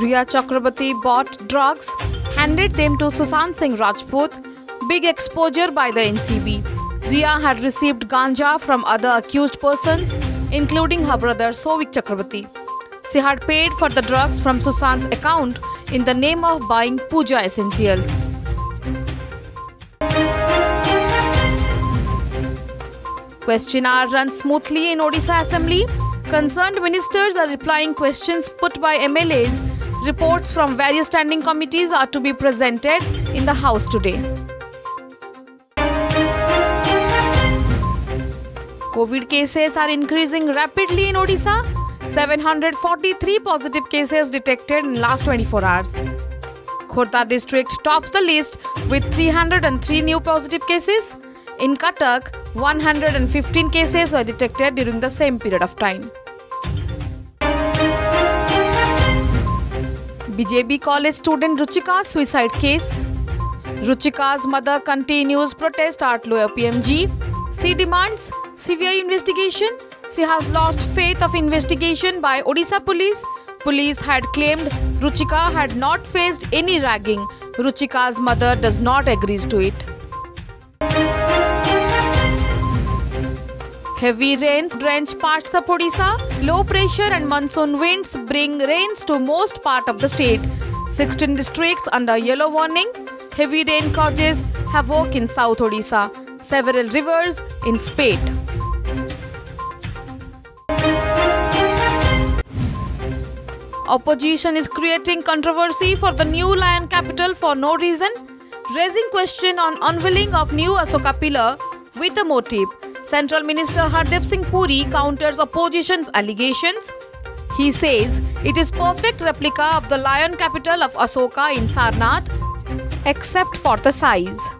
Rhea Chakraborty bought drugs, handed them to Sushant Singh Rajput. Big exposure by the NCB. Rhea had received ganja from other accused persons, including her brother Showik Chakraborty. She had paid for the drugs from Sushant's account in the name of buying puja essentials. Question hour runs smoothly in Odisha Assembly. Concerned ministers are replying questions put by MLAs. Reports from various standing committees are to be presented in the House today. COVID cases are increasing rapidly in Odisha. 743 positive cases detected in last 24 hours. Khorda district tops the list with 303 new positive cases. In Cuttack, 115 cases were detected during the same period of time. BJP college student Ruchika suicide case Ruchika's mother continues protest at lower PMG she demands CBI investigation she has lost faith of investigation by Odisha police police had claimed Ruchika had not faced any ragging Ruchika's mother does not agrees to it Heavy rains drench parts of Odisha. Low pressure and monsoon winds bring rains to most part of the state. 16 districts under yellow warning. Heavy rain causes havoc in South Odisha. Several rivers in spate. Opposition is creating controversy for the new lion capital for no reason, raising question on unveiling of new Asoka pillar with a motive. Central Minister Hardeep Singh Puri counters opposition's allegations. He says it is perfect replica of the lion capital of Asoka in Sarnath, except for the size.